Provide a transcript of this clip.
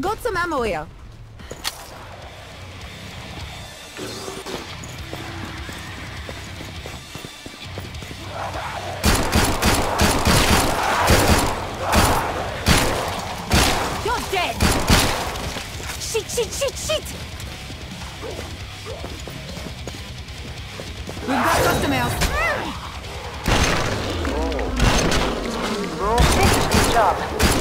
Got some ammo here. You're dead! Shit, shit, shit, shit! We've got customers. Bro, finish job.